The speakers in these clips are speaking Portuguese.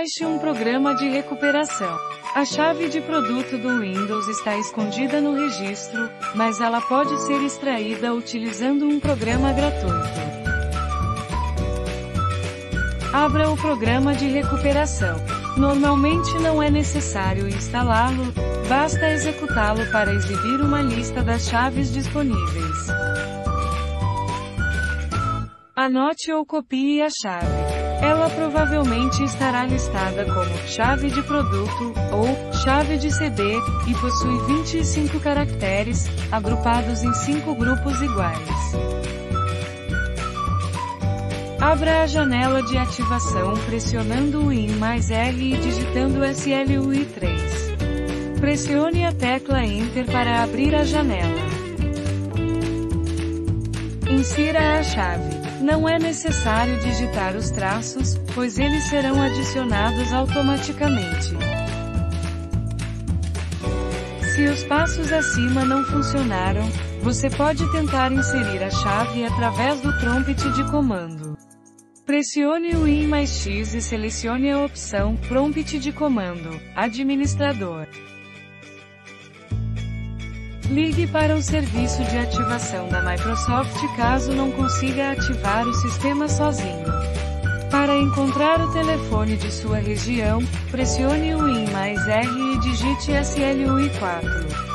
Baixe um programa de recuperação. A chave de produto do Windows está escondida no registro, mas ela pode ser extraída utilizando um programa gratuito. Abra o programa de recuperação. Normalmente não é necessário instalá-lo, basta executá-lo para exibir uma lista das chaves disponíveis. Anote ou copie a chave. Ela provavelmente estará listada como chave de produto ou chave de CD e possui 25 caracteres, agrupados em 5 grupos iguais. Abra a janela de ativação pressionando o IN mais R e digitando SLUI3. Pressione a tecla Enter para abrir a janela. Insira a chave. Não é necessário digitar os traços, pois eles serão adicionados automaticamente. Se os passos acima não funcionaram, você pode tentar inserir a chave através do prompt de comando. Pressione o I mais X e selecione a opção Prompt de comando, Administrador. Ligue para o serviço de ativação da Microsoft caso não consiga ativar o sistema sozinho. Para encontrar o telefone de sua região, pressione o IN mais R e digite SLUI4.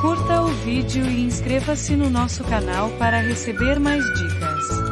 Curta o vídeo e inscreva-se no nosso canal para receber mais dicas.